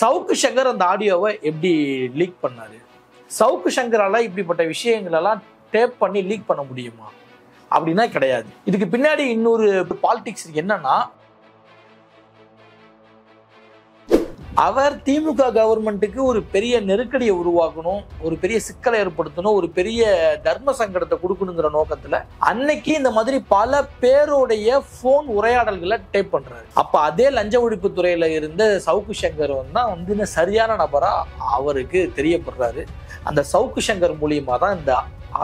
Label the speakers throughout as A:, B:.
A: சவுக்கு சங்கர் அந்த ஆடியோவை எப்படி லீக் பண்ணாரு? சவுக்கு சங்கரால் இப்படிப்பட்ட விஷயங்களெல்லாம் டேப் பண்ணி லீக் பண்ண முடியுமா? அப்படின்னா கிடையாது. இதுக்கு பின்னாடி இன்னொரு பாலிடிக்ஸ் என்னன்னா அவர் திமுக கவர்மெண்ட்டுக்கு ஒரு பெரிய நெருக்கடியை உருவாக்கணும் ஒரு பெரிய சிக்கலை ஏற்படுத்தணும் ஒரு பெரிய தர்ம சங்கடத்தை கொடுக்கணுங்கிற நோக்கத்துல அன்னைக்கு இந்த மாதிரி பல பேருடைய போன் உரையாடல்களை டேப் பண்றாரு. அப்ப அதே லஞ்ச ஒழிப்பு துறையில இருந்த சவுக்கு சங்கர் தான் வந்து சரியான நபரா அவருக்கு தெரியப்படுறாரு. அந்த சவுக்கு சங்கர் மூலியமா தான் இந்த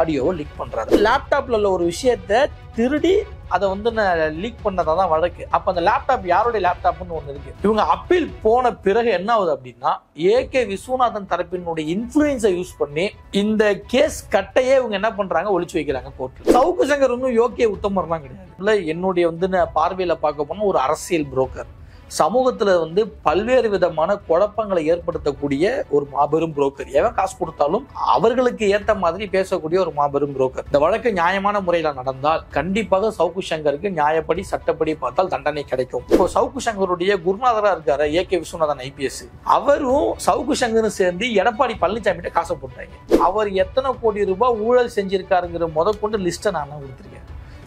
A: ஆடியோவை லீக் பண்றாரு. லேப்டாப்ல உள்ள ஒரு விஷயத்த திருடி அதை வந்து லீக் பண்ணதாக தான் வழக்கு. அப்போ அந்த லேப்டாப் யாருடைய லேப்டாப்னு ஒன்று இருக்கு. இவங்க அப்பீல் போன பிறகு என்ன ஆகுது அப்படின்னா கே விஸ்வநாதன் தரப்பினுடைய இன்ஃப்ளூயன்ஸை யூஸ் பண்ணி இந்த கேஸ் கட்டையே இவங்க என்ன பண்றாங்க? ஒழிச்சு வைக்கிறாங்க கோர்ட்டில் சவுக்கு சங்கர் ஒன்றும் யோக்கிய உத்தமர்லாம் கிடையாது. இல்லை என்னுடைய வந்து நான் பார்க்க போனால் ஒரு அரசியல் புரோக்கர் சமூகத்தில் வந்து பல்வேறு விதமான குழப்பங்களை ஏற்படுத்தக்கூடிய ஒரு மாபெரும் புரோக்கர் எவன் காசு கொடுத்தாலும் அவர்களுக்கு ஏற்ற மாதிரி பேசக்கூடிய ஒரு மாபெரும் புரோக்கர் இந்த வழக்கு நியாயமான முறையில் நடந்தால் கண்டிப்பாக சவுக்கு சங்கருக்கு நியாயப்படி சட்டப்படி பார்த்தால் தண்டனை கிடைக்கும். இப்போ சவுக்கு சங்கருடைய குருநாதராக இருக்காரு ஏ கே விஸ்வநாதன் ஐபிஎஸ். அவரும் சவுக்கு சங்கரும் சேர்ந்து எடப்பாடி பழனிசாமி காசை போட்டாங்க. அவர் எத்தனை கோடி ரூபாய் ஊழல் செஞ்சிருக்காருங்கிற முதற்கொண்டு லிஸ்ட்டை நான் கொடுத்துருக்கேன்.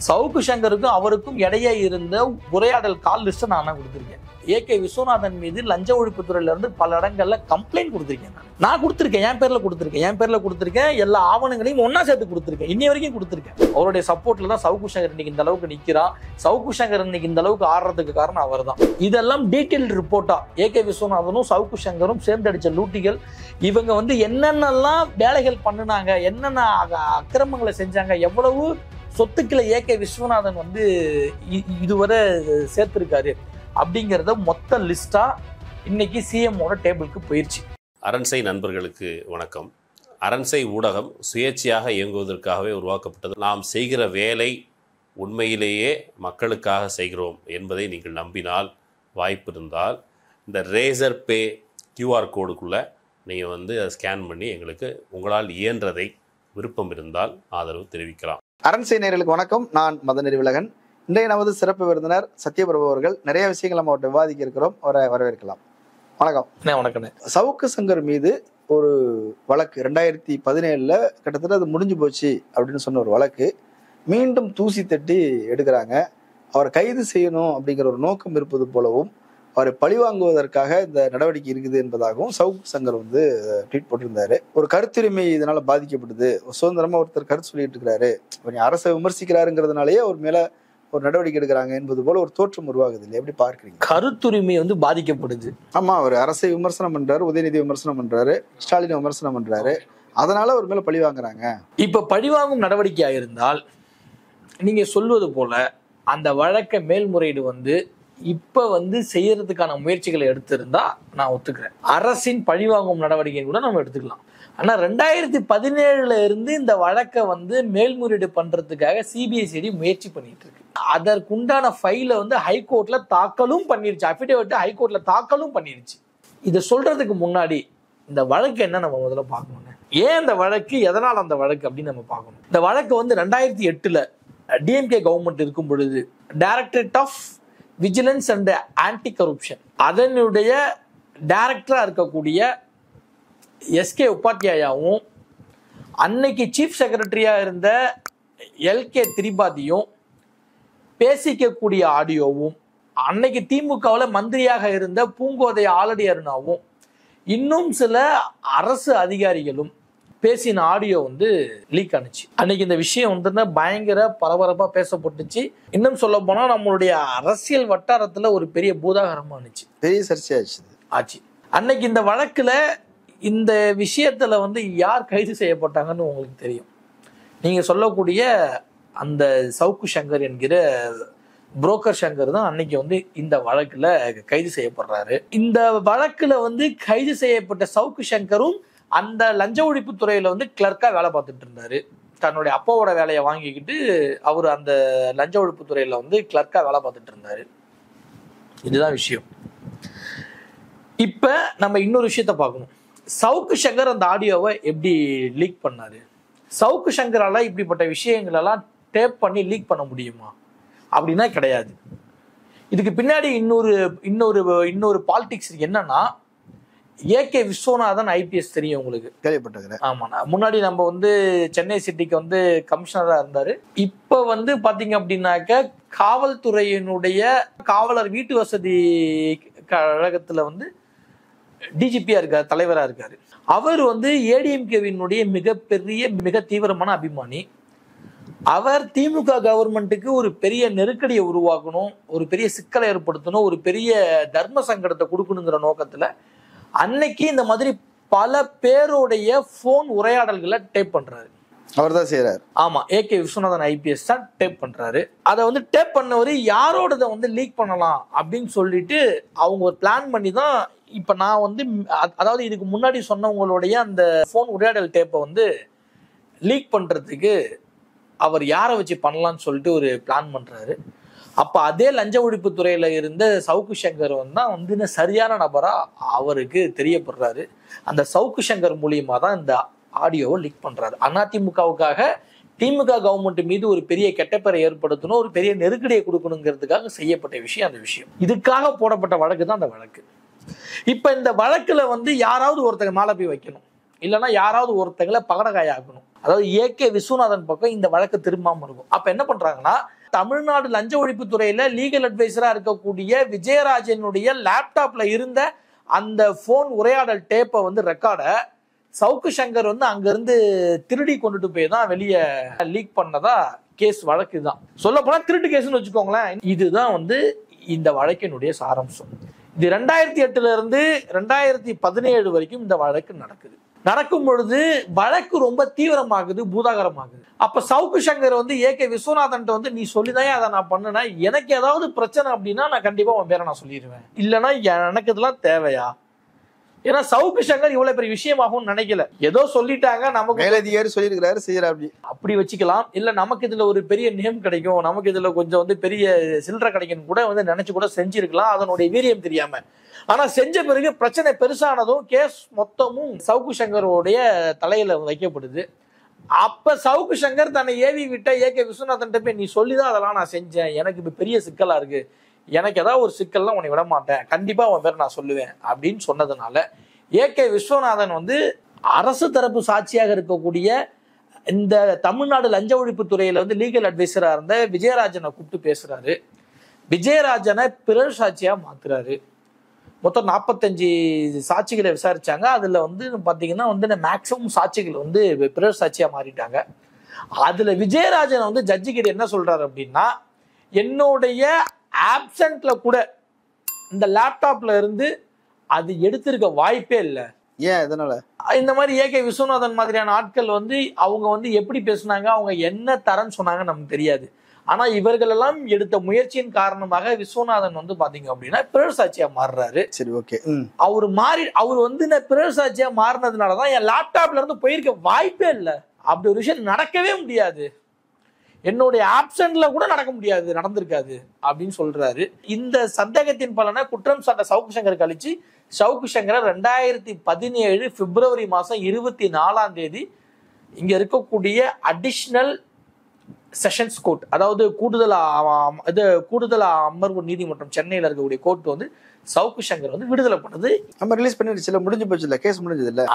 A: சவுக்கு சங்கருக்கும் அவருக்கும் இடையே இருந்த உரையாடல் கால் லிஸ்ட்டை நான் கொடுத்துருக்கேன். ஏ கே விஸ்வநாதன் மீது லஞ்ச ஒழிப்புத்துறையில இருந்து பல இடங்களில் கம்ப்ளைண்ட் கொடுத்துருக்கேன் நான். நான் கொடுத்துருக்கேன் என் பேரில் கொடுத்துருக்கேன் என் பேரில் கொடுத்துருக்கேன் எல்லா ஆவணங்களையும் ஒன்றா சேர்த்து கொடுத்துருக்கேன். இன்னி வரைக்கும் கொடுத்துருக்கேன். அவருடைய சப்போர்ட்டில் தான் சவுக்கு சங்கர் இன்னைக்கு இந்த அளவுக்கு நிற்கிறான் சவுக்கு சங்கர் இன்னைக்கு இந்த அளவுக்கு ஆடுறதுக்கு காரணம் அவர் தான் இதெல்லாம் டீட்டெயில் ரிப்போர்ட்டாக ஏ கே விஸ்வநாதனும் சவுக்கு சங்கரும் சேர்ந்து லூட்டிகள் இவங்க வந்து என்னென்னலாம் வேலைகள் பண்ணுனாங்க என்னென்ன அக- அக்கிரமங்களை செஞ்சாங்க எவ்வளவு சொத்துக்களை ஏ கே விஸ்வநாதன் வந்து இ- இதுவரை சேர்த்திருக்காரு. அப்படிங்கிறத மொத்த லிஸ்டா இன்னைக்கு சிஎம்மோட டேபிளுக்கு போயிருச்சு.
B: அரண்சை நண்பர்களுக்கு வணக்கம். அரண்சை ஊடகம் சுயேட்சையாக இயங்குவதற்காகவே உருவாக்கப்பட்டது. நாம் செய்கிற வேலை உண்மையிலேயே மக்களுக்காக செய்கிறோம் என்பதை நீங்கள் நம்பினால் வாய்ப்பு இருந்தால் இந்த ரேசர் பே கியூஆர் கோடுக்குள்ளே நீங்கள் வந்து அதை ஸ்கேன் பண்ணி எங்களுக்கு உங்களால் இயன்றதை விருப்பம் இருந்தால் ஆதரவு தெரிவிக்கலாம்.
C: அரண்சை நேயர்களுக்கு வணக்கம். நான் மதநெறி விலகன் இன்றைய நமது சிறப்பு விருந்தினர் சத்யபிரபு அவர்கள் நிறைய விஷயங்கள் நம்ம அவர்கிட்ட விவாதிக்க இருக்கிறோம் அவரை வரவேற்கலாம். வணக்கம்.
A: வணக்கண்ணே
C: சவுக்கு சங்கர் மீது ஒரு வழக்கு ரெண்டாயிரத்தி பதினேழுல கிட்டத்தட்ட அது முடிஞ்சு போச்சு அப்படின்னு சொன்ன ஒரு வழக்கு மீண்டும் தூசி தட்டி எடுக்கிறாங்க. அவரை கைது செய்யணும் அப்படிங்கிற ஒரு நோக்கம் இருப்பது போலவும் அவரை பழிவாங்குவதற்காக இந்த நடவடிக்கை இருக்குது என்பதாகவும் சவுக்கு சங்கர் வந்து ட்வீட் போட்டிருந்தாரு. ஒரு கருத்துரிமை இதனால பாதிக்கப்படுது சுதந்திரமா ஒருத்தர் கருத்து சொல்லிட்டு இருக்கிறாரு. அரசை விமர்சிக்கிறாருங்கிறதுனாலயே அவர் மேல ஒரு நடவடிக்கை எடுக்கிறாங்க என்பது போல ஒரு தோற்றம் உருவாகுது இல்லை எப்படி பார்க்கறீங்க?
A: கருத்துரிமை வந்து பாதிக்கப்படுது.
C: ஆமா அவர் அரசை விமர்சனம் பண்றாரு உதயநிதி விமர்சனம் பண்றாரு ஸ்டாலினை விமர்சனம் பண்றாரு. அதனால அவர் மேல பழி வாங்குறாங்க.
A: இப்ப பழிவாங்கும் நடவடிக்கையா இருந்தால் நீங்க சொல்வது போல அந்த வழக்க மேல்முறையீடு வந்து இப்ப வந்து செய்யறதுக்கான முயற்சிகளை எடுத்திருந்தா நான் ஒத்துக்கிறேன். அரசின் பழிவாங்கும் நடவடிக்கை கூட நம்ம எடுத்துக்கலாம். ஆனால் ரெண்டாயிரத்தி பதினேழுல இருந்து இந்த வழக்கை வந்து மேல்முறையீடு பண்றதுக்காக சிபிஐசிடி முயற்சி பண்ணிட்டு இருக்கு அதற்குண்டான ஃபைலை வந்து ஹைகோர்ட்ல தாக்கலும் பண்ணிருச்சு. அஃபிடேவிட் ஹைகோர்ட்ல தாக்கலும் பண்ணிருச்சு. இதை சொல்றதுக்கு முன்னாடி இந்த வழக்கு என்ன நம்ம முதல்ல பார்க்கணும் ஏன் இந்த வழக்கு எதனால் அந்த வழக்கு அப்படின்னு நம்ம பார்க்கணும். இந்த வழக்கு வந்து ரெண்டாயிரத்தி எட்டுல டிஎம்கே கவர்மெண்ட் இருக்கும் பொழுது directorate of vigilance and anti corruption அதனுடைய டைரக்டரா இருக்கக்கூடிய எஸ்கே உபாத்யாயாவும் அன்னைக்கு சீஃப் செக்ரட்டரியா இருந்த எல்கே திரிபாதியும் பேசிக்கக்கூடிய ஆடியோவும் அன்னைக்கு திமுகவில் மந்திரியாக இருந்த பூங்கோதை ஆலடி அருணாவும் இன்னும் சில அரசு அதிகாரிகளும் பேசின ஆடியோ வந்து லீக் ஆனுச்சு. அன்னைக்கு இந்த விஷயம் வந்து பயங்கர பரபரப்பா பேசப்பட்டுச்சு. இன்னும் சொல்ல போனா நம்மளுடைய அரசியல் வட்டாரத்துல ஒரு பெரிய பூதாகரமா இருந்துச்சு
C: பெரிய சர்ச்சையாச்சு. இது.
A: ஆச்சு. அன்னைக்கு இந்த வழக்குல இந்த விஷயத்தில் வந்து யார் கைது செய்யப்பட்டாங்கன்னு உங்களுக்கு தெரியும். நீங்கள் சொல்லக்கூடிய அந்த சவுக்கு சங்கர் என்கிற புரோக்கர் சங்கர் தான் அன்னைக்கு வந்து இந்த வழக்கில் கைது செய்யப்படுறாரு. இந்த வழக்கில் வந்து கைது செய்யப்பட்ட சவுக்கு சங்கரும் அந்த லஞ்ச ஒழிப்பு துறையில் வந்து கிளர்க்காக வேலை பார்த்துட்டு இருந்தாரு. தன்னுடைய அப்பாவோட வேலையை வாங்கிக்கிட்டு அவர் அந்த லஞ்ச ஒழிப்பு துறையில் வந்து கிளர்க்காக வேலை பார்த்துட்டு இருந்தாரு. இதுதான் விஷயம். இப்போ நம்ம இன்னொரு விஷயத்த பார்க்கணும். சவுக்கு சங்கர் அந்த ஆடியோவை எப்படி லீக் பண்ணாரு? சவுக்கு சங்கரால இப்படிப்பட்ட விஷயங்கள் எல்லாம் டேப் பண்ணி லீக் பண்ண முடியுமா? அப்படின்னா கிடையாது. இதுக்கு பின்னாடி இன்னொரு இன்னொரு இன்னொரு பாலிடிக்ஸ் என்னன்னா ஏகே விஸ்வநாதன் ஐபிஎஸ் தெரியும் உங்களுக்கு.
C: கேள்விப்பட்டிருக்கிறேன்.
A: ஆமா நான் முன்னாடி நம்ம வந்து சென்னை சிட்டிக்கு வந்து கமிஷனரா இருந்தாரு. இப்ப வந்து பாத்தீங்க அப்படின்னாக்க காவல்துறையினுடைய காவலர் வீட்டு வசதி கழகத்துல வந்து டிஜிபியா இருக்காரு தலைவரா இருக்காரு. அவர் வந்து ஏடிஎம்கேவினுடைய மிகப்பெரிய மிக தீவிரமான அபிமானி. அவர் திமுக கவர்மெண்ட்டுக்கு ஒரு பெரிய நெருக்கடியை உருவாக்கணும் ஒரு பெரிய சிக்கலை ஏற்படுத்தணும் ஒரு பெரிய தர்ம சங்கடத்தை கொடுக்கணுங்கிற நோக்கத்துல அன்னைக்கு இந்த மாதிரி பல பேருடைய ஃபோன் உரையாடல்களை டேப் பண்றாரு.
C: அவர் தான் செய்யறாரு
A: ஆமா ஏகே விஸ்வநாதன் ஐபிஎஸ் தான் டேப் பண்றாரு. அதை வந்து டேப் பண்ணவர் யாரோடத வந்து லீக் பண்ணலாம் அப்படின்னு சொல்லிட்டு அவங்க ஒரு பிளான் பண்ணி தான் இப்ப நான் வந்து அதாவது இதுக்கு முன்னாடி சொன்னவங்களுடைய அந்த ஃபோன் உரையாடல் டேப்பை வந்து லீக் பண்றதுக்கு அவர் யாரை வச்சு பண்ணலாம்னு சொல்லிட்டு ஒரு பிளான் பண்றாரு. அப்ப அதே லஞ்ச ஒழிப்பு துறையில் இருந்த சவுக்கு சங்கர் வந்து தான் வந்து சரியான நபரா அவருக்கு தெரியப்படுறாரு. அந்த சவுக்கு சங்கர் மூலியமா தான் இந்த ஆடியோவை லீக் பண்றாரு. அதிமுகவுக்காக திமுக கவர்மெண்ட் மீது ஒரு பெரிய கெட்டப்பெறை ஏற்படுத்தணும் ஒரு பெரிய நெருக்கடியை கொடுக்கணுங்கிறதுக்காக செய்யப்பட்ட விஷயம் அந்த விஷயம். இதுக்காக போடப்பட்ட வழக்கு தான் அந்த வழக்கு. இப்போ இந்த வழக்கில் வந்து யாராவது ஒருத்தங்க மேலே போய் வைக்கணும். இல்லைன்னா யாராவது ஒருத்தங்களை பகடகாயாக்கணும். அதாவது ஏ கே விஸ்வநாதன் பக்கம் இந்த வழக்கு திரும்பாமல் இருக்கும். அப்போ என்ன பண்ணுறாங்கன்னா தமிழ்நாடு லஞ்ச ஒழிப்பு லீகல் அட்வைஸராக இருக்கக்கூடிய விஜயராஜனுடைய லேப்டாப்பில் இருந்த அந்த ஃபோன் உரையாடல் டேப்பை வந்து ரெக்கார்டை சவுக்கு சங்கர் வந்து அங்கேருந்து திருடி கொண்டுட்டு போய் தான் வெளியே லீக் பண்ணதா கேஸ் வழக்கு தான். சொல்ல போனால் திருட்டு கேஸ்னு வச்சுக்கோங்களேன். இதுதான் வந்து இந்த வழக்கினுடைய சாராம்சம். இது ரெண்டாயிரத்தி எட்டுல இருந்து ரெண்டாயிரத்தி பதினேழு வரைக்கும் இந்த வழக்கு நடக்குது. நடக்கும் பொழுது வழக்கு ரொம்ப தீவிரமாகுது பூதாகரமாகுது. அப்ப சவுக்கு சங்கர் வந்து ஏ கே விஸ்வநாதன் வந்து நீ சொல்லிதான் அதை நான் பண்ணுனேன்? எனக்கு ஏதாவது பிரச்சனை அப்படின்னா நான் கண்டிப்பா உன் பேரை நான் சொல்லிடுவேன். இல்லைன்னா எனக்கு இதெல்லாம் தேவையா? ஏன்னா சவுக்கு சங்கர் இவ்வளவு பெரிய விஷயமாகும்னு நினைக்கல. ஏதோ சொல்லிட்டாங்க நமக்கு
C: மேலதிகாரி சொல்லியிருக்கிறாரு செய்யறா அப்படி.
A: அப்படி வச்சுக்கலாம். இல்ல நமக்கு இதுல ஒரு பெரிய நேம் கிடைக்கும். நமக்கு இதுல கொஞ்சம் வந்து பெரிய சில்லறை கிடைக்கும் கூட வந்து நினைச்சு கூட செஞ்சிருக்கலாம். அதனுடைய வீரியம் தெரியாம. ஆனா செஞ்ச பிறகு பிரச்சனை பெருசானதும் கேஸ் மொத்தமும் சவுக்கு சங்கரோடைய தலையில வைக்கப்படுது. அப்ப சவுக்கு சங்கர் தன்னை ஏவி விட்ட ஏகே விஸ்வநாதன் போய் நீ சொல்லிதான் அதெல்லாம் நான் செஞ்சேன். எனக்கு இப்ப பெரிய சிக்கலா இருக்கு. எனக்கு ஏதாவது ஒரு சிக்கல்லாம் உன்னை விட மாட்டேன் கண்டிப்பாக உன் பேர் நான் சொல்லுவேன் அப்படின்னு சொன்னதுனால ஏகே விஸ்வநாதன் வந்து அரசு தரப்பு சாட்சியாக இருக்கக்கூடிய இந்த தமிழ்நாடு லஞ்ச ஒழிப்பு துறையில வந்து லீகல் அட்வைசரா இருந்த விஜயராஜனை கூப்பிட்டு பேசுறாரு. விஜயராஜனை பிறர் சாட்சியா மாத்துறாரு. மொத்தம் நாற்பத்தஞ்சு சாட்சிகளை விசாரிச்சாங்க. அதுல வந்து பாத்தீங்கன்னா வந்து மேக்சிமம் சாட்சிகள் வந்து பிறர் சாட்சியா மாறிட்டாங்க. அதுல விஜயராஜன் வந்து ஜட்ஜி கிட்ட என்ன சொல்றாரு அப்படின்னா என்னுடைய ஆப்சண்ட்ல கூட இந்த லேப்டாப்ல இருந்து அது எடுத்திருக்க வாய்ப்பே இல்லை.
C: ஏன்? எதனால?
A: இந்த மாதிரி ஏகே விஸ்வநாதன் மாதிரியான ஆட்கள் வந்து அவங்க வந்து எப்படி பேசுனாங்க அவங்க என்ன தரன்னு சொன்னாங்க நமக்கு தெரியாது. ஆனா இவர்கள் எல்லாம் எடுத்த முயற்சியின் காரணமாக விஸ்வநாதன் வந்து பாத்தீங்க அப்படின்னா பிறர் சாட்சியா மாறுறாரு.
C: சரி ஓகே.
A: அவர் மாறி அவர் வந்து இந்த பிறர் சாட்சியா மாறினதுனாலதான் என் லேப்டாப்ல இருந்து போயிருக்க வாய்ப்பே இல்லை. அப்படி ஒரு விஷயம் நடக்கவே முடியாது. என்னுடைய ஆப்ஷன்ல கூட நடக்க முடியாது நடந்திருக்காது அப்படின்னு சொல்றாரு. இந்த சந்தேகத்தின் பலனை குற்றம் சாட்ட சவுக்கு சங்கர் கழிச்சு சவுக்கு சங்கரை ரெண்டாயிரத்தி பதினேழு பிப்ரவரி மாசம் இருபத்தி நாலாம் தேதி இங்க இருக்கக்கூடிய அடிஷ்னல் செஷன்ஸ் கோர்ட் அதாவது கூடுதல் இது கூடுதல் அமர்வு நீதிமன்றம் சென்னையில் இருக்கக்கூடிய கோர்ட் வந்து சவுக்கு சங்கர் வந்து விடுதலை பண்ணது.
C: நம்ம ரிலீஸ் பண்ணிடுச்சுல முடிஞ்சு போச்சு இல்ல கேஸ் முடிஞ்சது இல்ல.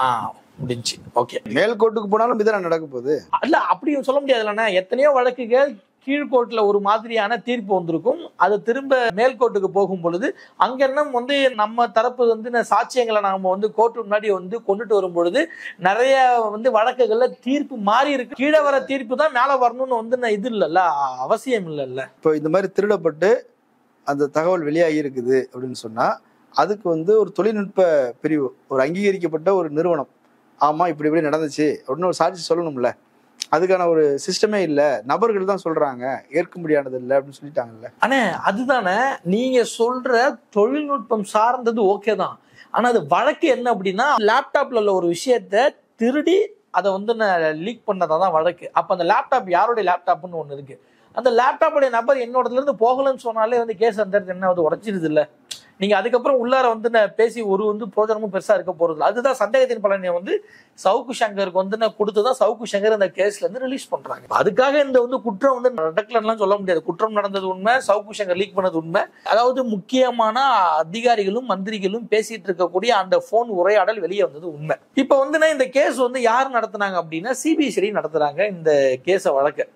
A: முடிஞ்சு. ஓகே
C: மேல் கோர்ட்டுக்கு போனாலும் இதான நடக்க போகுது.
A: இல்ல அப்படி சொல்ல முடியாதுல்லண்ணா எத்தனையோ வழக்குகள் கீழ்கோர்ட்ல ஒரு மாதிரியான தீர்ப்பு வந்திருக்கும். அது திரும்ப மேல்கோர்ட்டுக்கு போகும் பொழுது அங்க என்ன வந்து நம்ம தரப்பு வந்து சாட்சியங்களை நாம வந்து கோர்ட்டு முன்னாடி வந்து கொண்டுட்டு வரும் பொழுது நிறைய வந்து வழக்குகள்ல தீர்ப்பு மாறி இருக்கு. கீழே வர தீர்ப்பு தான் மேல வரணும்னு வந்து நான் இது இல்லைல்ல அவசியம் இல்லைல்ல.
C: இப்போ இந்த மாதிரி திருடப்பட்டு அந்த தகவல் வெளியாகி இருக்குது அப்படின்னு சொன்னால் அதுக்கு வந்து ஒரு தொழில்நுட்ப பிரிவு ஒரு அங்கீகரிக்கப்பட்ட ஒரு நிறுவனம். ஆமாம் இப்படி இப்படி நடந்துச்சு அப்படின்னு ஒரு சாட்சி சொல்லணும்ல. அதுக்கான ஒரு சிஸ்டமே இல்லை. நபர்கள் தான் சொல்றாங்க. ஏற்க முடியானது இல்லை அப்படின்னு சொல்லிட்டாங்கல்ல.
A: ஆனா அதுதானே நீங்க சொல்ற தொழில்நுட்பம் சார்ந்தது ஓகே தான். ஆனா அது வழக்கு என்ன அப்படின்னா லேப்டாப்ல உள்ள ஒரு விஷயத்த திருடி அதை வந்து லீக் பண்ணதான் தான் வழக்கு. அப்ப அந்த லேப்டாப் யாருடைய லேப்டாப்னு ஒன்று இருக்கு. அந்த லேப்டாப்புடைய நபர் என்னோடதுலேருந்து போகலன்னு சொன்னாலே வந்து கேஸ் அந்த இடத்துல என்ன வந்து உடைச்சிருது இல்லை நீங்கள் அதுக்கப்புறம் உள்ளார வந்து நான் பேசி ஒரு வந்து பிரோஜனமும் பெருசாக இருக்க போகிறது அதுதான் சந்தேகத்தின் பலனை வந்து சவுக்கு சங்கருக்கு வந்து நான் கொடுத்துதான் சவுக்கு சங்கர் அந்த கேஸ்லேருந்து ரிலீஸ் பண்ணுறாங்க அதுக்காக இந்த வந்து குற்றம் வந்து நடக்கலன்னுலாம் சொல்ல முடியாது. குற்றம் நடந்தது உண்மை சவுக்கு சங்கர் லீக் பண்ணது உண்மை. அதாவது முக்கியமான அதிகாரிகளும் மந்திரிகளும் பேசிட்டு இருக்கக்கூடிய அந்த போன் உரையாடல் வெளியே வந்தது உண்மை. இப்போ வந்து இந்த கேஸ் வந்து யார் நடத்துனாங்க அப்படின்னா சிபிசிஐடி நடத்துகிறாங்க இந்த கேஸை வழக்கை.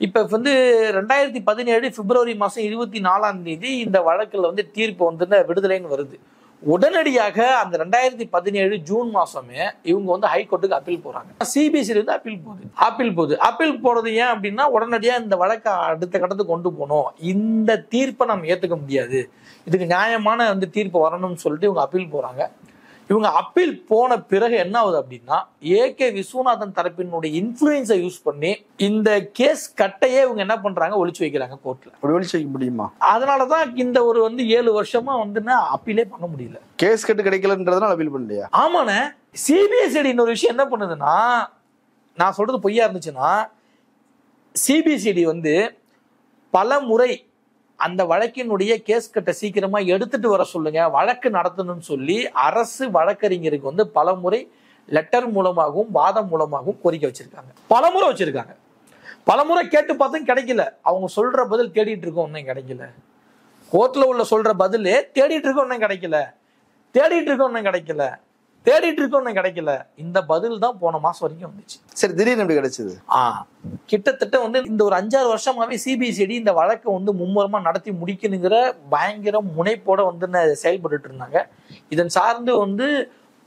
A: இப்போ வந்து ரெண்டாயிரத்தி பதினேழு பிப்ரவரி மாதம் இருபத்தி நாலாம் தேதி இந்த வழக்கில் வந்து தீர்ப்பு வந்து விடுதலைன்னு வருது. உடனடியாக அந்த ரெண்டாயிரத்தி பதினேழு ஜூன் மாசமே இவங்க வந்து ஹைகோர்ட்டுக்கு அப்பீல் போறாங்க. சிபிஎஸ்சில வந்து அப்பீல் போகுது. அப்பீல் போகுது. அப்பீல் போறது ஏன் அப்படின்னா உடனடியா இந்த வழக்கை அடுத்த கட்டத்துக்கு கொண்டு போகணும். இந்த தீர்ப்பை நம்ம ஏத்துக்க முடியாது. இதுக்கு நியாயமான வந்து தீர்ப்பு வரணும்னு சொல்லிட்டு இவங்க அப்பீல் போறாங்க. இவங்க அப்பீல் போன பிறகு என்ன ஆகுது அப்படின்னா ஏகே விஸ்வநாதன் தரப்பினுடைய இன்ஃபுளுன்ஸை யூஸ் பண்ணி இந்த கேஸ் கட்டையே இவங்க என்ன பண்றாங்க? ஒளிச்சு வைக்கிறாங்க கோர்ட்ல
C: அப்படி ஒழிச்சு வைக்க முடியுமா?
A: அதனாலதான் இந்த ஒரு வந்து ஏழு வருஷமா வந்து அப்பீலே பண்ண முடியல.
C: கேஸ் கட்டு கிடைக்கலன்றதுனால அப்பீல் பண்ணலையா?
A: ஆமாண்ணே. சிபிஎஸ்சிடி இன்னொரு விஷயம் என்ன பண்ணுதுன்னா நான் சொல்றது பொய்யா இருந்துச்சுன்னா சிபிஎஸ்சிடி வந்து பல முறை அந்த வழக்கினுடைய கேஸ் கட்ட சீக்கிரமா எடுத்துட்டு வர சொல்லுங்க. வழக்கு நடத்தணும்னு சொல்லி அரசு வழக்கறிஞருக்கு வந்து பல முறை லெட்டர் மூலமாகவும் வாதம் மூலமாகவும் கோரிக்கை வச்சிருக்காங்க. பல முறை வச்சிருக்காங்க. பல முறை கேட்டு பார்த்தும் கிடைக்கல. அவங்க சொல்ற பதில் தேடிட்டு இருக்கோம் ஒன்றும் கிடைக்கல. கோர்ட்ல உள்ள சொல்ற பதிலே தேடிட்டு இருக்கோம் ஒன்றும் கிடைக்கல. தேடிட்டு இருக்கோம் ஒன்றும் கிடைக்கல. தேடிட்டு இருக்கோம் கிடைக்கல. இந்த பதில் தான் போன மாசம் வரைக்கும் வந்துச்சு.
C: சரி திடீர்னு எப்படி கிடைச்சது?
A: ஆ கிட்டத்தட்ட வந்து இந்த ஒரு அஞ்சாறு வருஷமாவே சிபிசிஐடி இந்த வழக்கை வந்து மும்முரமா நடத்தி முடிக்கணுங்கிற பயங்கர முனைப்போட வந்து செயல்பட்டுட்டு இருந்தாங்க. இதன் சார்ந்து வந்து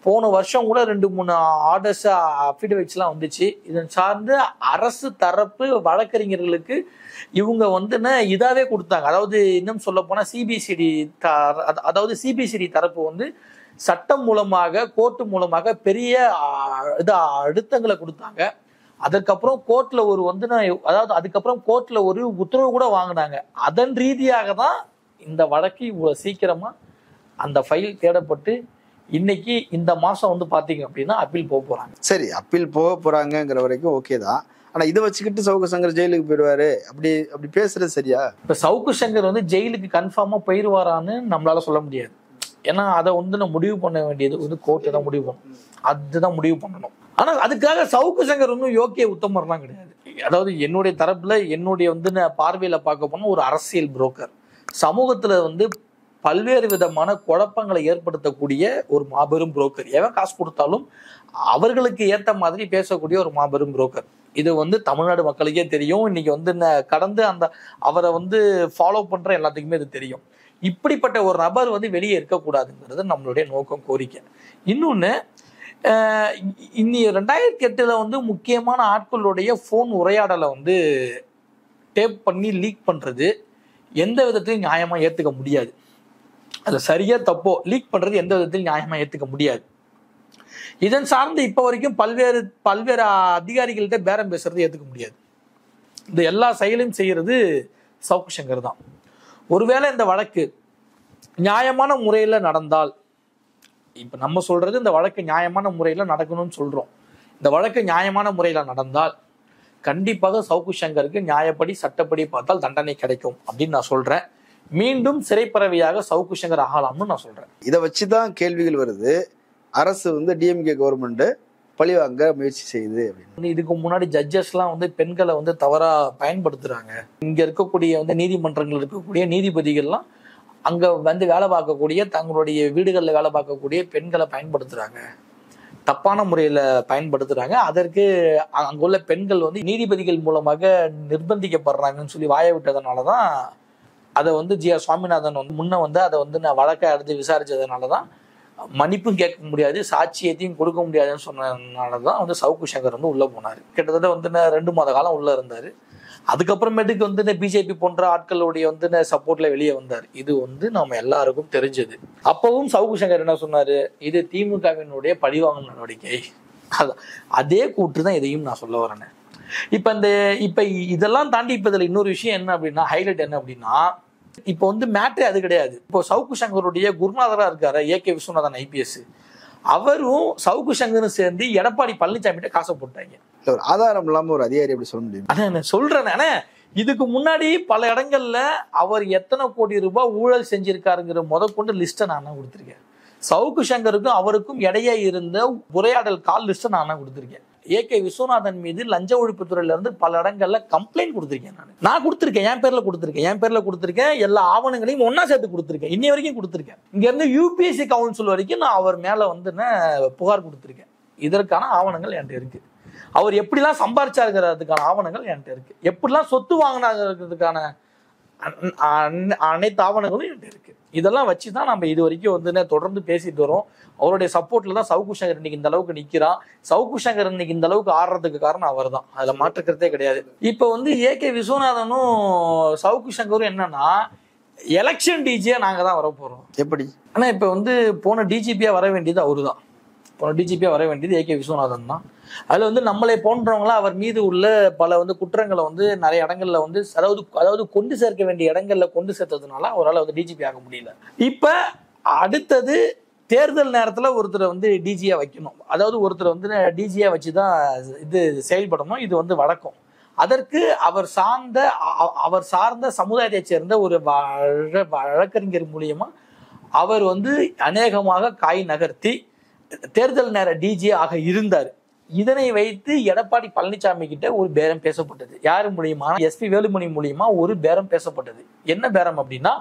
A: போன வருஷம் கூட ரெண்டு மூணு ஆர்டர்ஸ் அஃபிடவிட்ஸ்லாம் வந்துச்சு. இதன் சார்ந்து அரசு தரப்பு வழக்கறிஞர்களுக்கு இவங்க வந்து இதாவே கொடுத்தாங்க. அதாவது இன்னும் சொல்ல போனா சிபிசிடி அதாவது சிபிசிடி தரப்பு வந்து சட்டம் மூலமாக கோர்ட்டு மூலமாக பெரிய இது அழுத்தங்களை கொடுத்தாங்க. அதற்கப்புறம் கோர்ட்ல ஒரு வந்து நான் அதாவது அதுக்கப்புறம் கோர்ட்ல ஒரு உத்தரவு கூட வாங்கினாங்க. அதன் ரீதியாக தான் இந்த வழக்கு இவ்வளவு சீக்கிரமா அந்த ஃபைல் தேடப்பட்டு இன்னைக்கு இந்த மாசம் வந்து பாத்தீங்க அப்படின்னா அப்பீல் போக போறாங்க.
C: சரி அப்பீல் போக போறாங்கங்கிற வரைக்கும் ஓகே தான். ஆனா இதை வச்சுக்கிட்டு சவுக்கு சங்கர் ஜெயிலுக்கு போயிடுவாரு. அப்படி அப்படி பேசுறது சரியா?
A: இப்ப சவுக்கு சங்கர் வந்து ஜெயிலுக்கு கன்ஃபார்மா போயிருவாரான்னு நம்மளால சொல்ல முடியாது. ஏன்னா அதை வந்து நம்ம முடிவு பண்ண வேண்டியது வந்து கோர்ட்டு தான் முடிவு பண்ணணும். அதுதான் முடிவு பண்ணணும். ஆனால் அதுக்காக சவுக்கு சங்கர் ஒன்றும் யோக்கிய உத்தமர்லாம் கிடையாது. அதாவது என்னுடைய தரப்பில் என்னுடைய வந்து நான் பார்வையில் பார்க்க போனால் ஒரு அரசியல் புரோக்கர் சமூகத்தில் வந்து பல்வேறு விதமான குழப்பங்களை ஏற்படுத்தக்கூடிய ஒரு மாபெரும் புரோக்கர் எவன் காசு கொடுத்தாலும் அவர்களுக்கு ஏற்ற மாதிரி பேசக்கூடிய ஒரு மாபெரும் புரோக்கர் இது வந்து தமிழ்நாடு மக்களுக்கே தெரியும். இன்னைக்கு வந்து கடந்து அந்த அவரை வந்து ஃபாலோ பண்ற எல்லாத்துக்குமே இது தெரியும். இப்படிப்பட்ட ஒரு நபர் வந்து வெளியே இருக்கக்கூடாதுங்கிறது நம்மளுடைய நோக்கம் கோரிக்கை. இன்னொன்று இன்னி ரெண்டாயிரத்தி எட்டில் வந்து முக்கியமான ஆட்களுடைய ஃபோன் உரையாடலை வந்து டேப் பண்ணி லீக் பண்ணுறது எந்த விதத்திலையும் நியாயமாக ஏற்றுக்க முடியாது. அது சரியா தப்போ லீக் பண்ணுறது எந்த விதத்திலும் நியாயமாக ஏற்றுக்க முடியாது. இதன் சார்ந்து இப்போ வரைக்கும் பல்வேறு பல்வேறு அதிகாரிகள்கிட்ட பேரம் பேசுறது ஏற்றுக்க முடியாது. இந்த எல்லா செயலையும் செய்கிறது சவுக்கு சங்கர் தான். ஒருவேளை இந்த வழக்கு நியாயமான முறையில் நடந்தால் இப்போ நம்ம சொல்றது இந்த வழக்கு நியாயமான முறையில் நடக்கணும்னு சொல்றோம். இந்த வழக்கு நியாயமான முறையில் நடந்தால் கண்டிப்பாக சவுக்கு சங்கருக்கு நியாயப்படி சட்டப்படி பார்த்தால் தண்டனை கிடைக்கும் அப்படின்னு நான் சொல்றேன். மீண்டும் சிறைப்பறவையாக சவுக்கு சங்கர் ஆகலாம்னு நான் சொல்றேன்.
C: இதை வச்சுதான் கேள்விகள் வருது. அரசு வந்து டிஎம்கே கவர்மெண்ட் பழிவாங்க முயற்சி செய்யுது அப்படின்னு.
A: இதுக்கு முன்னாடி ஜட்ஜஸ்லாம் வந்து பெண்களை வந்து தவறாக பயன்படுத்துகிறாங்க இங்கே இருக்கக்கூடிய வந்து நீதிமன்றங்கள் இருக்கக்கூடிய நீதிபதிகள்லாம் அங்கே வந்து வேலை பார்க்கக்கூடிய தங்களுடைய வீடுகளில் வேலை பார்க்கக்கூடிய பெண்களை பயன்படுத்துகிறாங்க தப்பான முறையில் பயன்படுத்துகிறாங்க அதற்கு அங்குள்ள பெண்கள் வந்து நீதிபதிகள் மூலமாக நிர்பந்திக்கப்படுறாங்கன்னு சொல்லி வாய விட்டதுனாலதான் அதை வந்து ஜி ஆர் சுவாமிநாதன் வந்து முன்ன வந்து அதை வந்து நான் வழக்கை எடுத்து விசாரிச்சதுனால தான் மன்னிப்பும் கேட்க முடியாது சாட்சியத்தையும் கொடுக்க முடியாதுன்னு சொன்னதுனால தான் வந்து சவுக்கு சங்கர் வந்து உள்ளே போனார். கிட்டத்தட்ட வந்து ரெண்டு மாத காலம் உள்ளே இருந்தார். அதுக்கப்புறமேட்டுக்கு வந்து பிஜேபி போன்ற ஆட்களுடைய வந்து சப்போர்ட்ல வெளியே வந்தார். இது வந்து நம்ம எல்லாருக்கும் தெரிஞ்சது. அப்பவும் சவுக்கு சங்கர் என்ன சொன்னாரு? இது திமுகவினுடைய பழிவாங்கும் நடவடிக்கை. அதான். அதே கூற்று தான் இதையும் நான் சொல்ல வரேன். இப்ப இந்த இப்ப இதெல்லாம் தாண்டி இப்ப இதுல இன்னொரு விஷயம் என்ன அப்படின்னா ஹைலைட் என்ன அப்படின்னா இப்போ வந்து மேட்டே அது கிடையாது. இப்போ சவுக்கு சங்கருடைய குருநாதரா இருக்காரு ஏ கே விஸ்வநாதன் ஐபிஎஸ் அவரும் சவுக்கு சங்கரும் சேர்ந்து எடப்பாடி பழனிசாமிகிட்ட காசை போட்டாங்க.
C: ஒரு ஆதாரம் இல்லாம ஒரு அதிகாரி எப்படி சொல்ல முடியும்?
A: அதான் நான் சொல்றேன். அண்ணே இதுக்கு முன்னாடி பல இடங்கள்ல அவர் எத்தனை கோடி ரூபாய் ஊழல் செஞ்சிருக்காருங்கிற முதற்கொண்டு லிஸ்ட்டை நான் கொடுத்துருக்கேன். சவுக்கு சங்கருக்கும் அவருக்கும் இடையே இருந்த உரையாடல் கால் லிஸ்ட்டை நான் தான் ஏ கே விஸ்வநாதன் மீது லஞ்ச ஒழிப்புத்துறையில இருந்து பல இடங்கள்ல கம்ப்ளைண்ட் கொடுத்துருக்கேன் நான். நான் கொடுத்துருக்கேன் என் பேர்ல கொடுத்துருக்கேன் என் பேர்ல கொடுத்துருக்கேன் எல்லா ஆவணங்களையும் ஒன்றா சேர்த்து கொடுத்துருக்கேன். இன்னி வரைக்கும் கொடுத்துருக்கேன். இங்க இருந்து யூபிஎஸ்சி கவுன்சில் வரைக்கும் நான் அவர் மேல வந்து புகார் கொடுத்துருக்கேன். இதற்கான ஆவணங்கள் என்கிட்ட இருக்கு. அவர் எப்படிலாம் சம்பாரிச்சாருங்கிறதுக்கான ஆவணங்கள் என்கிட்ட இருக்கு. எப்படிலாம் சொத்து வாங்கினாங்கிறதுக்கான அனைத்து ஆவணங்களும் என்கிட்ட இருக்கு. இதெல்லாம் வச்சு தான் நம்ம இது வரைக்கும் வந்து தொடர்ந்து பேசிட்டு வரோம். அவருடைய சப்போர்ட்ல தான் சவுக்கு சங்கர் இன்னைக்கு இந்த அளவுக்கு நிக்கிறான். சவுக்கு சங்கர் இன்னைக்கு இந்த அளவுக்கு ஆடுறதுக்கு காரணம் அவர் தான் அதுல மாற்றுக்கிறதே கிடையாது. இப்போ வந்து ஏகே விஸ்வநாதனும் சவுக்கு சங்கரும் என்னன்னா எலெக்ஷன் டிஜியா நாங்க தான் வர போறோம்
C: எப்படி?
A: ஆனா இப்ப வந்து போன டிஜிபியா வர வேண்டியது அவரு தான் போன டிஜிபியா வர வேண்டியது ஏகே விஸ்வநாதன் தான். அதுல வந்து நம்மளை போன்றவங்களாம் அவர் மீது உள்ள பல வந்து குற்றங்களை வந்து நிறைய இடங்கள்ல வந்து அதாவது அதாவது கொண்டு சேர்க்க வேண்டிய இடங்கள்ல கொண்டு சேர்த்ததுனால அவரால் வந்து டிஜிபி ஆக முடியல. இப்ப அடுத்தது தேர்தல் நேரத்துல ஒருத்தரை வந்து டிஜியா வைக்கணும். அதாவது ஒருத்தர் வந்து டிஜியா வச்சுதான் இது செயல்படணும். இது வந்து வழக்கம். அதற்கு அவர் சார்ந்த அவர் சார்ந்த சமுதாயத்தை சேர்ந்த ஒரு வழ- வழக்கறிஞர் மூலியமா அவர் வந்து அநேகமாக காய் நகர்த்தி தேர்தல் நேர டிஜி ஆக இருந்தார். இதனை வைத்து எடப்பாடி பழனிசாமி கிட்ட ஒரு பேரம் பேசப்பட்டது. யாரு மூலியமா? எஸ்பி வேலுமணி மூலியமா ஒரு பேரம் பேசப்பட்டது. என்ன பேரம் அப்படின்னா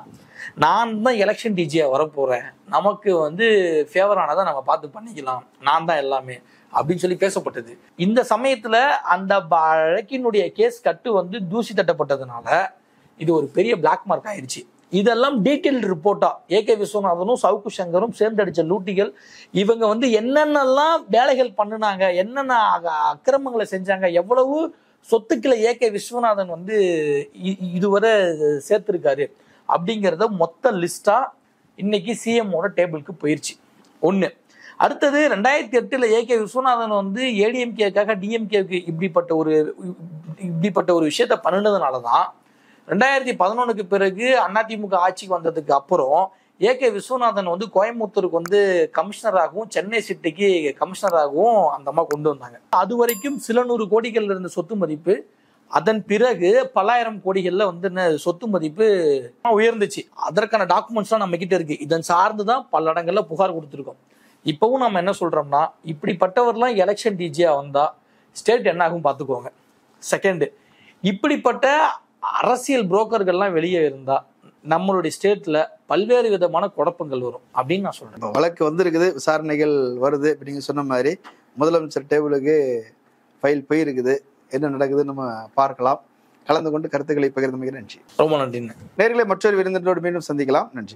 A: நான் தான் எலெக்ஷன் டிஜியா வரப்போறேன். நமக்கு வந்து ஃபேவரானதை நம்ம பார்த்து பண்ணிக்கலாம். நான் தான் எல்லாமே அப்படின்னு சொல்லி பேசப்பட்டது. இந்த சமயத்துல அந்த வழக்கினுடைய கேஸ் கட்டு வந்து தூசி தட்டப்பட்டதுனால இது ஒரு பெரிய பிளாக் மார்க் ஆயிடுச்சு. இதெல்லாம் டீட்டெயில் ரிப்போர்ட்டா ஏகே விஸ்வநாதனும் சவுக்கு சங்கரும் சேர்ந்தடிச்ச லூட்டிகள். இவங்க வந்து என்னென்னலாம் வேலைகள் பண்ணுனாங்க என்னென்ன அக்கிரமங்களை செஞ்சாங்க எவ்வளவு சொத்துக்களை ஏகே விஸ்வநாதன் வந்து இதுவரை சேர்த்துருக்காரு அப்படிங்கிறத மொத்த லிஸ்டா இன்னைக்கு சிஎம்மோட டேபிளுக்கு போயிடுச்சு ஒன்று அடுத்தது ரெண்டாயிரத்தி எட்டில் ஏகே விஸ்வநாதன் வந்து ஏடிஎம்கேக்காக டிஎம்கேக்கு இப்படிப்பட்ட ஒரு இப்படிப்பட்ட ஒரு விஷயத்த பண்ணினதுனால தான் ரெண்டாயிரத்தி பதினொன்னுக்கு பிறகு அதிமுக ஆட்சிக்கு வந்ததுக்கு அப்புறம் ஏ கே விஸ்வநாதன் வந்து கோயம்புத்தூருக்கு வந்து கமிஷனராகவும் சென்னை சிட்டிக்கு கமிஷனராகவும் அந்த அம்மா கொண்டு வந்தாங்க. அது வரைக்கும் சில நூறு கோடிகள் இருந்த சொத்து மதிப்பு அதன் பிறகு பல்லாயிரம் கோடிகளில் வந்து என்ன சொத்து மதிப்பு உயர்ந்துச்சு. அதற்கான டாக்குமெண்ட்ஸ்லாம் நம்ம கிட்ட இருக்கு. இதன் சார்ந்து தான் பல இடங்களில் புகார் கொடுத்துருக்கோம். இப்போவும் நம்ம என்ன சொல்கிறோம்னா இப்படிப்பட்டவர்லாம் எலெக்ஷன் டிஜியாக வந்தால் ஸ்டேட் என்ன ஆகும் பார்த்துக்கோங்க. செகண்டு இப்படிப்பட்ட அரசியல் புரோக்கர்கள்லாம் வெளியே இருந்தா நம்மளுடைய ஸ்டேட்ல பல்வேறு விதமான குழப்பங்கள் வரும் அப்படின்னு நான் சொல்றேன்.
C: இப்போ வழக்கு வந்திருக்குது விசாரணைகள் வருது இப்போ நீங்கள் சொன்ன மாதிரி முதலமைச்சர் டேபிளுக்கு ஃபைல் போயிருக்குது என்ன நடக்குதுன்னு நம்ம பார்க்கலாம். கலந்து கொண்டு கருத்துக்களை பகிர்ந்தமைக்கு நன்றி.
A: ரொம்ப நன்றிங்க
C: நேர்களை மற்றொரு விருந்தினரோடு மீண்டும் சந்திக்கலாம். நன்றி.